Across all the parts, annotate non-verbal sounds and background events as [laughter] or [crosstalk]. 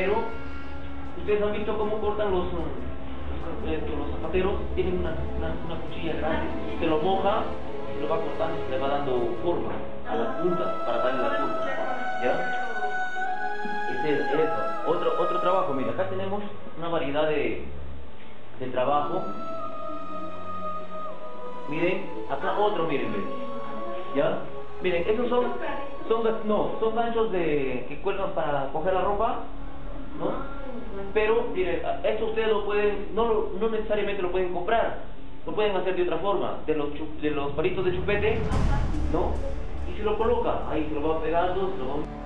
Pero, ustedes han visto cómo cortan los, eh, los zapateros, tienen una, una, cuchilla grande, se lo moja, lo va cortando, le va dando forma a las puntas, para darle la punta. ¿Ya? Es eso. Otro, otro trabajo, mira, acá tenemos una variedad de, de trabajo. Miren, acá otro, miren. ¿Ya? Miren, esos son, son, no, son ganchos de, que cuelgan para coger la ropa, ¿no? Pero, miren, a- esto ustedes lo pueden, no, lo- no necesariamente lo pueden comprar, lo pueden hacer de otra forma, de los, de los palitos de chupete, ¿no? Y se lo coloca, ahí se lo va pegando, se lo va...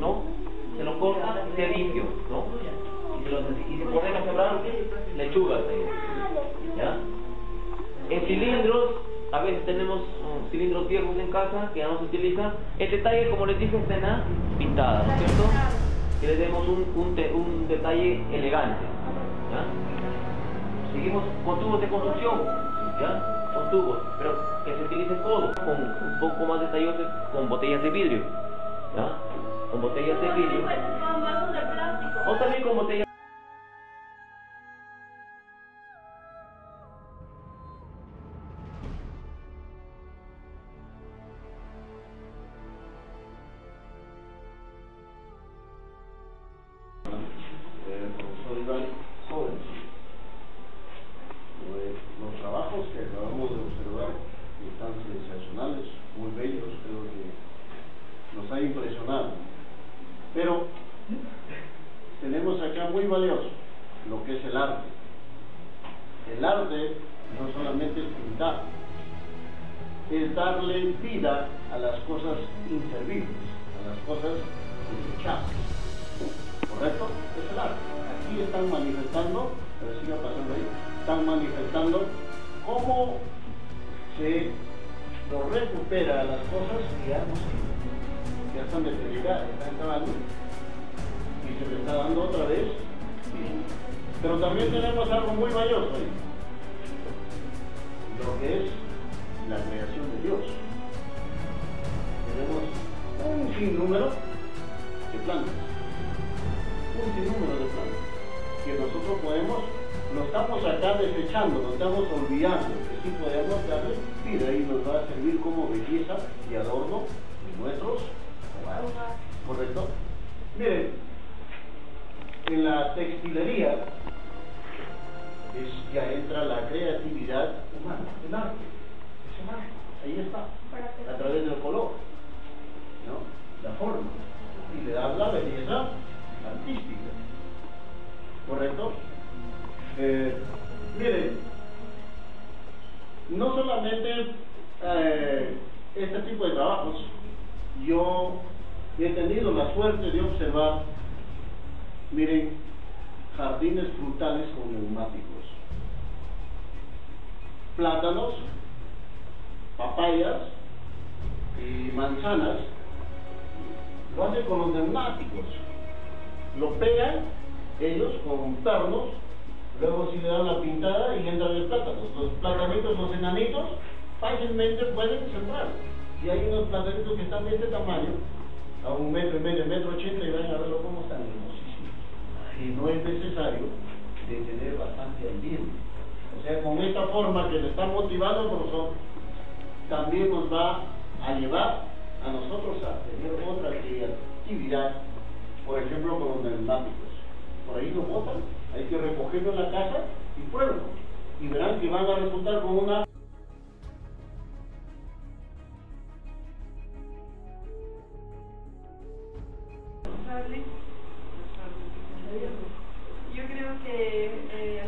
¿no? Se lo corta y se limpio, ¿no? Y se, lo, y se ponen a sembrar lechugas ¿ya? En cilindros, a veces tenemos cilindros viejos en casa que ya no se utilizan. El detalle, como les dije, es cena pintada, ¿no es cierto? Que le demos un, un, un detalle elegante, ¿ya? Seguimos con tubos de construcción, ¿ya? Con tubos, pero que se utilice todo, con un poco más detallosos, con botellas de vidrio, ¿ya? Con botellas de vidrio. O también con botellas. Es el arte. El arte no solamente es pintar, es darle vida a las cosas inservibles, a las cosas desechables. ¿Correcto? Es el arte. Aquí están manifestando, ver, siga pasando ahí, están manifestando cómo se lo recupera las cosas que ya no sirven, ya están deterioradas, están acabando, y se le está dando otra vez. Pero también tenemos algo muy valioso ahí, lo que es la creación de Dios. Tenemos un sinnúmero de plantas un sinnúmero de plantas que nosotros podemos, no estamos acá desechando, no estamos olvidando que sí podemos darle vida y nos va a servir como belleza y adorno de nuestros hogares. ¿Correcto? Miren, en la textilería es- ya entra la creatividad humana, el arte, es el arte, ahí está, a través del color, ¿no? la forma, y le da la belleza artística. ¿Correcto? Eh, miren, no solamente eh, este tipo de trabajos, yo he tenido la suerte de observar, miren, jardines frutales con neumáticos, plátanos, papayas y manzanas, lo hacen con los neumáticos lo pegan ellos con pernos, luego si le dan la pintada y entran los plátanos. Los platanitos, los enanitos, fácilmente pueden sembrar. Y hay unos platanitos que están de este tamaño, a un metro y medio, metro ochenta, y van a verlo cómo están hermosísimos. Y no es necesario de tener bastante ambiente. O sea, con esta forma que le están motivando nosotros, también nos va a llevar a nosotros a tener otra creatividad por ejemplo, con los neumáticos. Por ahí lo botan, hay que recogerlo en la casa y pruébenlo. Y verán que van a resultar con una. Yo creo que eh,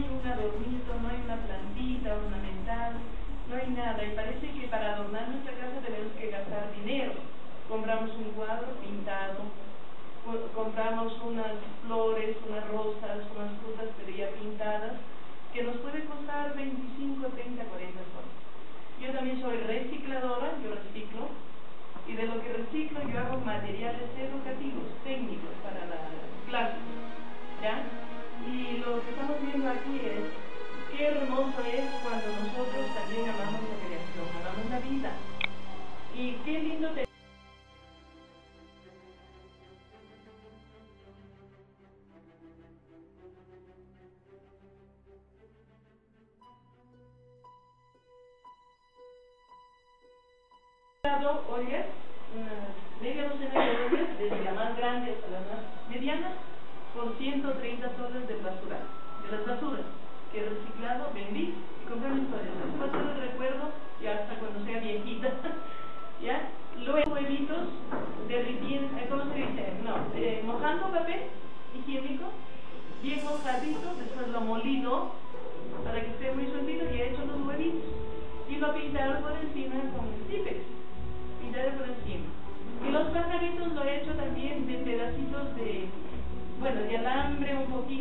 hay un adornito, no hay una plantita ornamental, no hay nada. Y parece que para adornar nuestra casa tenemos que gastar dinero. Compramos un cuadro pintado, compramos unas flores, unas rosas, unas frutas pero ya pintadas, que nos puede costar 25, 30, 40 soles. Yo también soy recicladora, yo reciclo, y de lo que reciclo yo hago materiales educativos, técnicos para las clases. ¿Ya? Y lo que estamos viendo aquí es qué hermoso es cuando nosotros también amamos la creación, amamos la vida. Y qué lindo tener. ollas, una media docena de ollas, desde las más grandes a las más medianas, por 130 soles del basural, de las basuras, que reciclado, vendí y compré mis paletas. Fue todo el recuerdo y hasta cuando sea viejita. [laughs] ¿Ya? Luego huevitos derritiendo, eh, ¿cómo se dice? No, eh, mojando papel higiénico, bien mojadito, después lo molino para que esté muy sueltito y he hecho los huevitos. Y lo pintaron por encima con stippers. Pintaron por encima. de alambre, un poquito.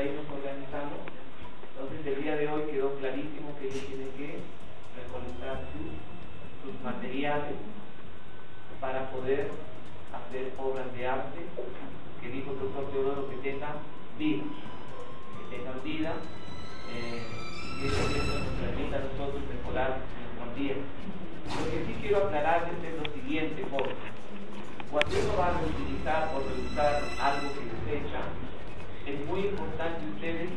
ojalá irnos organizando. Entonces el día de hoy quedó clarísimo que ellos tienen que recolectar sus, materiales para poder hacer obras de arte que dijo el doctor Teodoro que tengan vida, que tengan vida eh, y que eso nos permite a nosotros mejorar nuestros días. Lo que sí quiero aclararles es lo siguiente, porque cuando uno va a reutilizar o reusar algo que desecha, es muy importante ustedes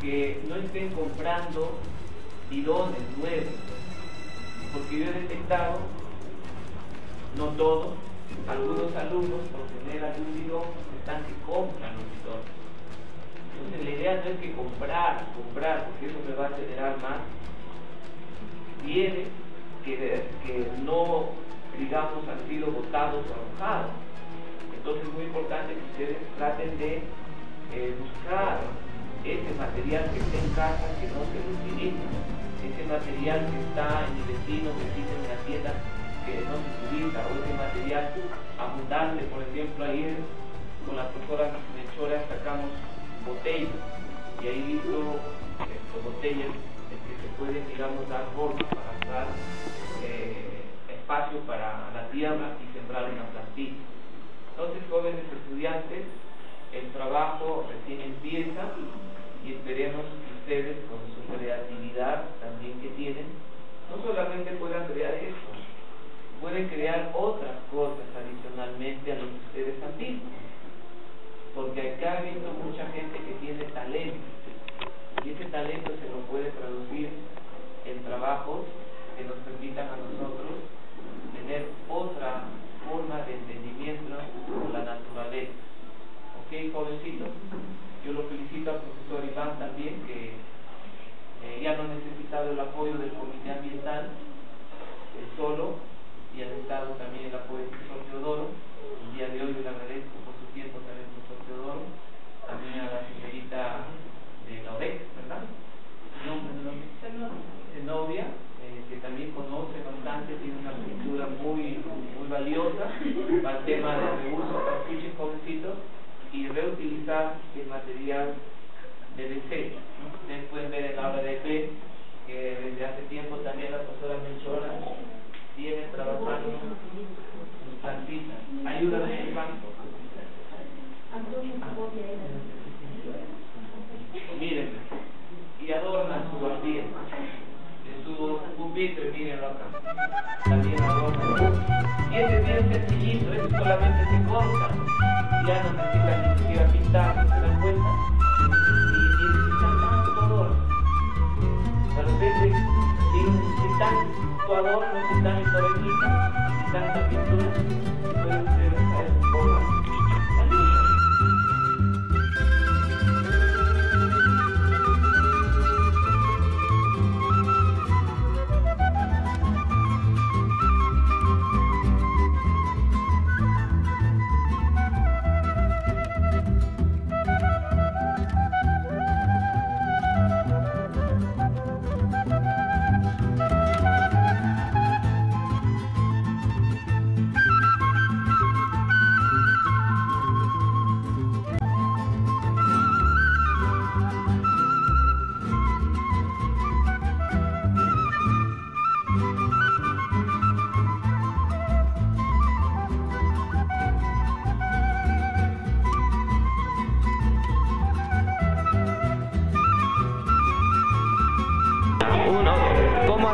que no estén comprando bidones nuevos, porque yo he detectado, no todos, algunos alumnos por tener algún bidón están que compran los bidones. Entonces la idea no es que comprar, comprar, porque eso me va a generar más bienes que, que no, digamos, han sido botados o arrojados. Entonces es muy importante que ustedes traten de eh, buscar ese material que está en casa que no se utiliza, ese material que está en el vecino, que existe en la tienda que no se utiliza, o ese material abundante, por ejemplo, ayer con las profesoras mechoras sacamos botellas y ahí hizo eh, botellas que se pueden, digamos, dar forma para dar eh, espacio para la tierra y sembrar una plantilla. Entonces, jóvenes estudiantes, el trabajo recién empieza y esperemos que ustedes con su creatividad también que tienen, no solamente puedan crear esto, pueden crear otras cosas adicionalmente a lo que ustedes han visto. Porque acá he visto mucha gente que tiene talento y ese talento se lo puede traducir en trabajos que nos permitan a nosotros tener otra forma de entender. ¿Ok, jovencito?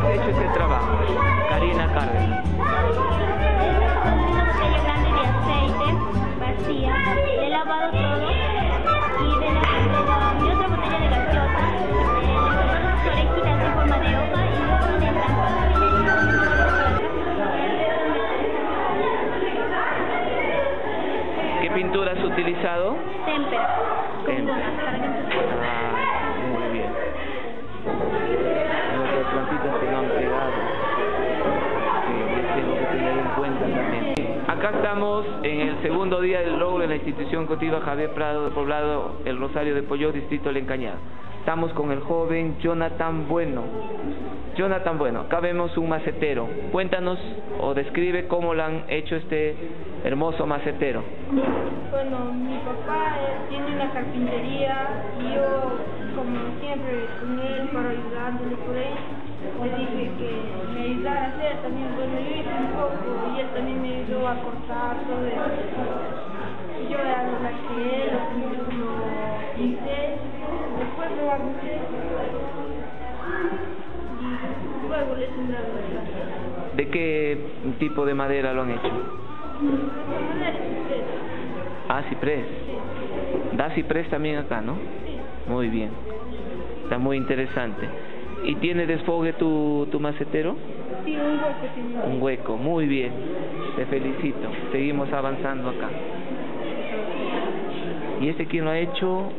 Hecho este trabajo? Karina Cárdenas. Acá estamos en el segundo día del logro de la institución cotiva Javier Prado Poblado, el Rosario de Pollo, Distrito Lencañada. Estamos con el joven Jonathan Bueno. Jonathan Bueno, acá vemos un macetero. Cuéntanos o describe cómo lo han hecho este hermoso macetero. Bueno, mi papá eh, tiene una carpintería y yo, como siempre, con él para ayudándole por ahí, le dije que me ayudara a hacer también. Bueno, yo hice un poco y él también me ayudó a cortar todo eso. Yo ya lo saqué, lo, lo pinté, después lo aguché y luego le las plantas. ¿De qué tipo de madera lo han hecho? De que Ah, ciprés. Da ciprés también acá, ¿no? Muy bien. Está muy interesante. ¿Y tiene desfogue tu, tu macetero? sí, un hueco. Un hueco, muy bien. Te felicito. Seguimos avanzando acá. ¿Y este quién lo ha hecho?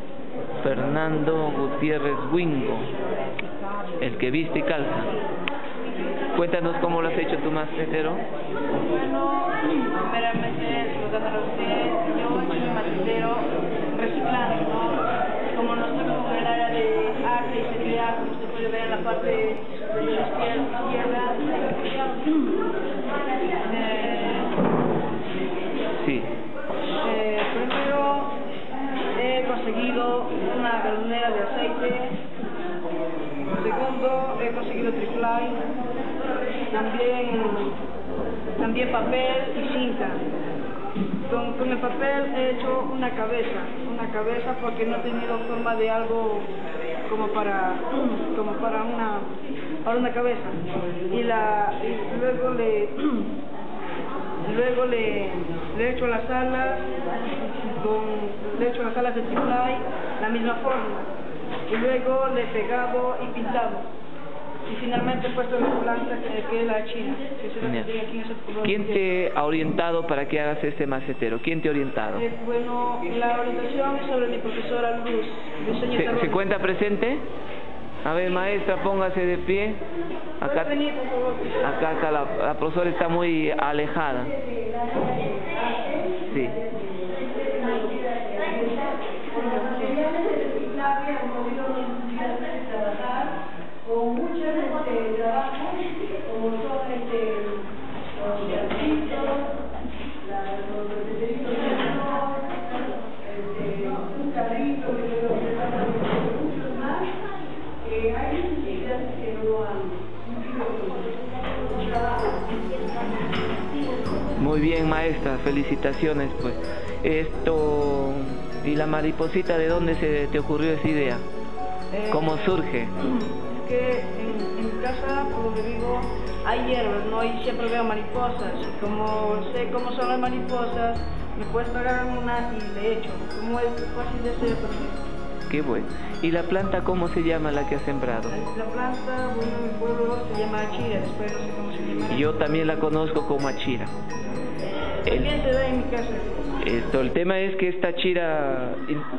Fernando Gutiérrez Wingo, el que viste y calza. Cuéntanos cómo lo has hecho tu macetero. Bueno, primeramente, saludando a usted, yo soy un macetero reciclando, ¿no? Como nosotros en el área de arte y seguridad, como usted puede ver en la parte de la izquierda, eh, Sí. eh, primero he conseguido una galonera de aceite. Segundo, he conseguido trifly. También, también papel y cinta. Con, con el papel he hecho una una cabeza porque no he tenido forma de algo como para, [clears throat] como para una, para una cabeza. Y, la, y luego le, [clears throat] luego le, le echo las alas, le echo las alas de trifly, la misma forma. Y luego le he pegado y pintado. Y finalmente he puesto la planta que, es la china, que. ¿Quién te ha orientado para que hagas este macetero? ¿Quién te ha orientado? Eh, bueno, la orientación es sobre mi profesora Luz, ¿Se, se cuenta presente? A ver, maestra, póngase de pie. Acá, acá está la, la profesora está muy alejada. Sí. con mucho este, trabajo, como son este, los artistas, los recetaritos de arroz, este, un carrito que luego se trata de muchos más, que hay chicas que no han cumplido con su trabajo. Muy bien, maestra, felicitaciones, pues. Esto, ¿y la mariposita de dónde se te ocurrió esa idea? Eh, ¿Cómo surge? Es que en, en casa, por donde vivo, hay hierbas, ¿no? Y siempre veo mariposas. Y como sé cómo son las mariposas, me puedo agarrar una y le echo. Como es fácil de hacer también. Qué bueno. ¿Y la planta cómo se llama la que has sembrado? La planta, bueno, en mi pueblo se llama chira, después no sé cómo se llama. Yo también la conozco como achira. En mi casa. Esto, el tema es que esta chira,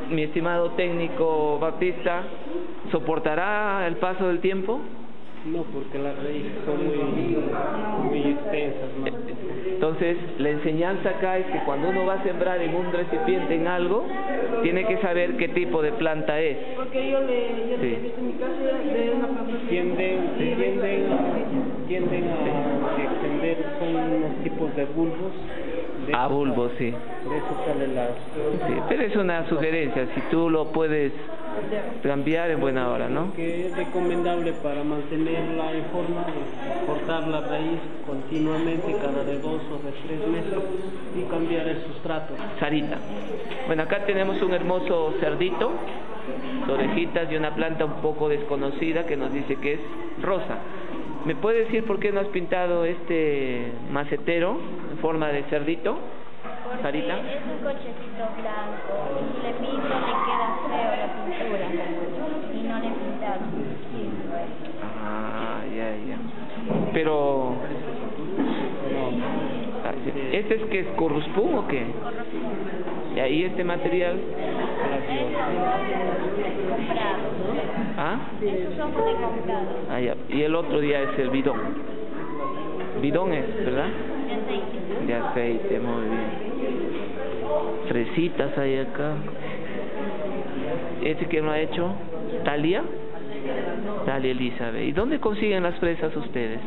mi estimado técnico Baptista, ¿soportará el paso del tiempo? No, porque las raíces son muy, muy extensas, ¿no? Entonces, la enseñanza acá es que cuando uno va a sembrar en un recipiente en algo, tiene que saber qué tipo de planta es. Porque yo le, yo Sí. he visto en mi casa de una planta. Tienden, Sí, tienden, tienden a extender, son unos tipos de bulbos. A bulbo, sí. Sí. Pero es una sugerencia, si tú lo puedes cambiar en buena hora, ¿no? que es recomendable para mantenerla en forma, es cortar la raíz continuamente cada de dos o de tres meses y cambiar el sustrato. Sarita. Bueno, acá tenemos un hermoso cerdito, orejitas y una planta un poco desconocida que nos dice que es rosa. ¿Me puede decir por qué no has pintado este macetero forma de cerdito? Porque Sarita. es un cochecito blanco. Si le pinto le queda feo la pintura. Y no le he pintado. Ah, ya, ya. Pero... ¿Este es que es corruspum o qué? Y ahí este material... Comprado. ¿Ah? Esos son de comprado. Ah, ya. Y el otro día es el bidón. Bidón es, ¿verdad? De aceite. Muy bien. Fresitas hay acá. ¿Este que lo ha hecho? ¿Talia? Talia Elizabeth. ¿Y dónde consiguen las fresas ustedes?